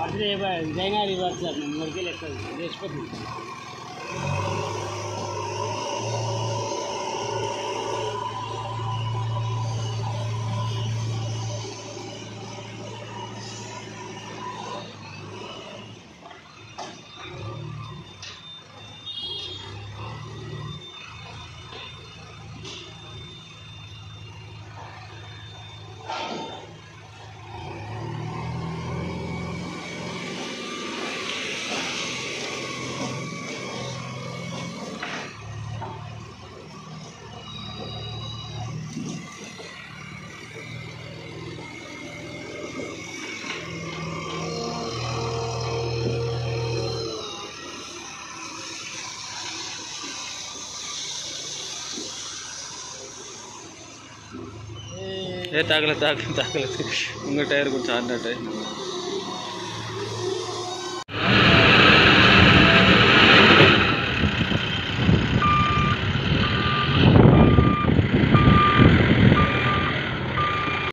ಆದರೆ ಇವಾಗ ಜೈನ ರಿವರ್ಸ್ ನಮ್ಮ ವರ್ಗಿಲ್ಲ ರೇಷ್ಪತಿ ஏ தாக்கலை தாக்கலை தாக்கலை. உங்கள் டயர் கொஞ்சம் ஆர்ந்த டயர்.